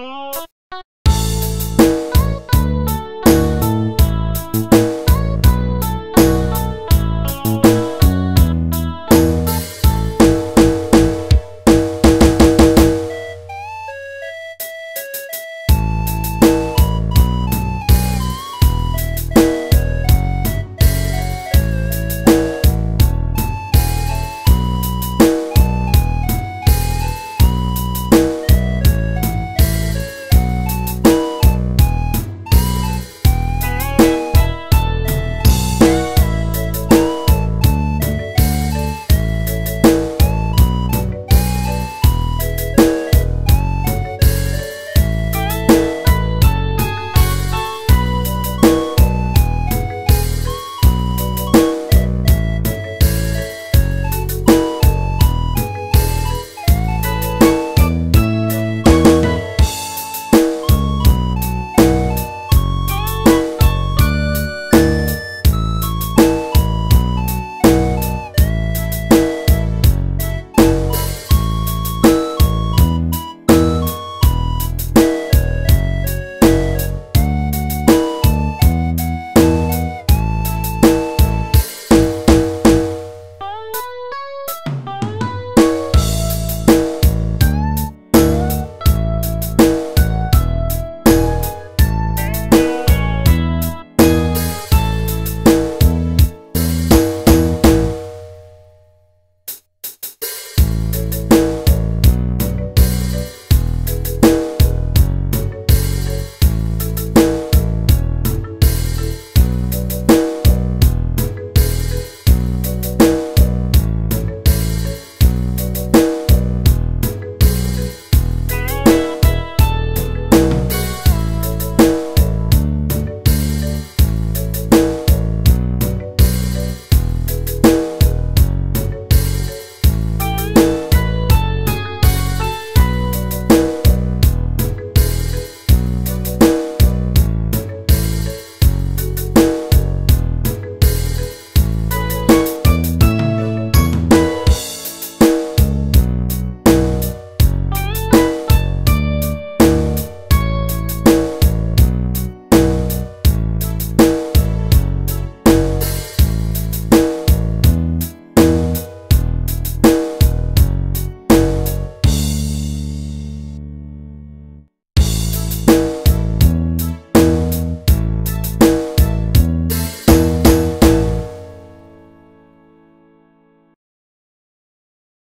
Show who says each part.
Speaker 1: Oh!